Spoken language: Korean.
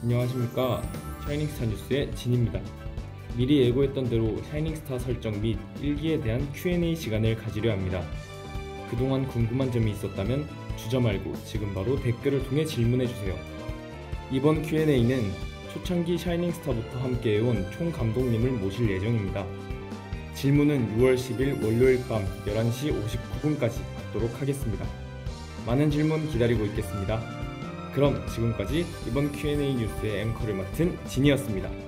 안녕하십니까 샤이닝스타 뉴스의 진입니다. 미리 예고했던 대로 샤이닝스타 설정 및 일기에 대한 Q&A 시간을 가지려 합니다. 그동안 궁금한 점이 있었다면 주저 말고 지금 바로 댓글을 통해 질문해 주세요. 이번 Q&A는 초창기 샤이닝스타부터 함께해온 총 감독님을 모실 예정입니다. 질문은 6월 10일 월요일 밤 11시 59분까지 받도록 하겠습니다. 많은 질문 기다리고 있겠습니다. 그럼 지금까지 이번 Q&A 뉴스의 앵커를 맡은 진이었습니다.